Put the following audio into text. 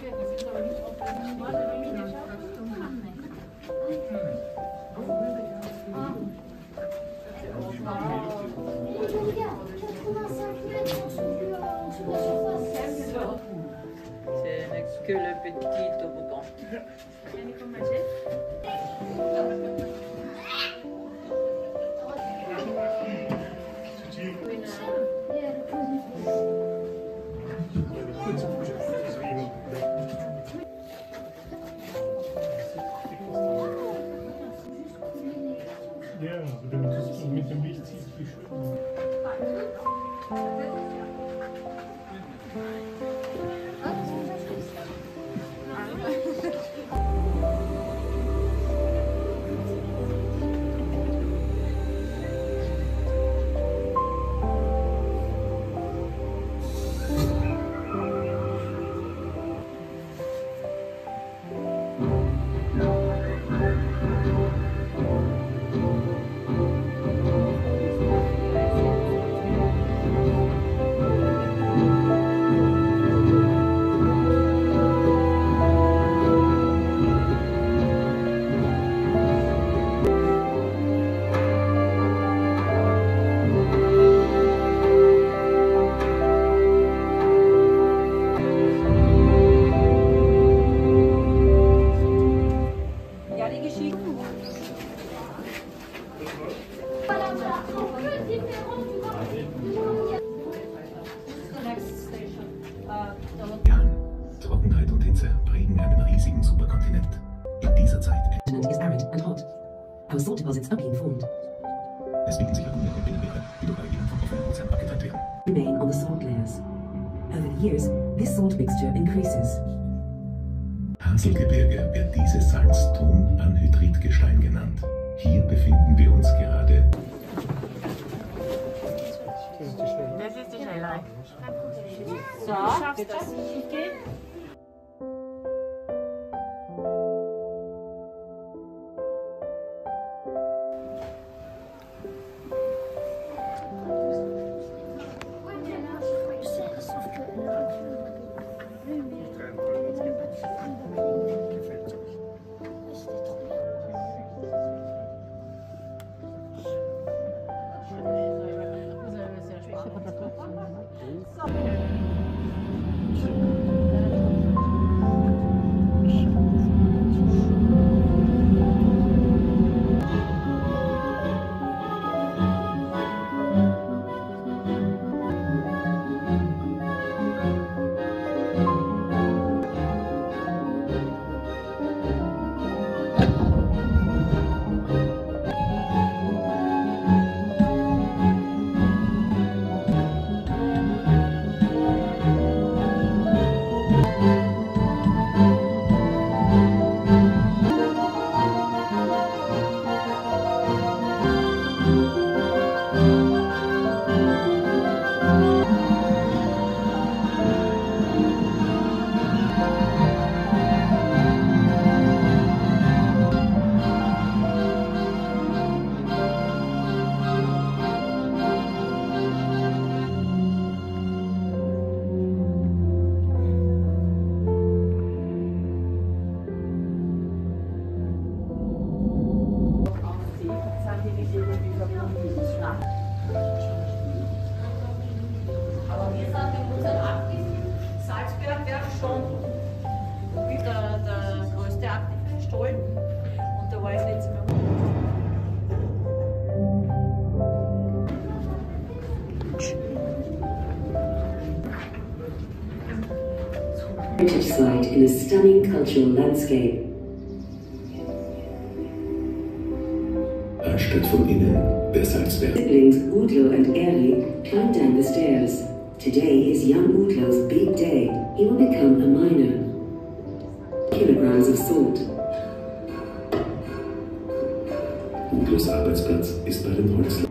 C'est que le petit toboggan. Ja, aber wenn man das so mit dem Licht sieht, wie schön. Jahren. Trockenheit und Hitze prägen einen riesigen Superkontinent. In dieser Zeit continent is arid and hot. Our salt deposits are being formed. es bilden sich Lagune und Binnenmeere, die durch Algen vom offenen Ozean abgetrennt werden. Remain on the salt layers. Over the years, this salt mixture increases. Haselgebirge wird dieses Salzton-Anhydritgestein genannt. Hier befinden wir uns gerade. Das ist die Schneller. So, schaffst das. Ich gehe. Heritage site in a stunning cultural landscape. Anstatt von innen der Salzberg. Siblings Udlo and Eri climb down the stairs. Today is young Udlo's big day. He will become a miner. Kilograms of salt. Udlos Arbeitsplatz ist bei den Holzlern.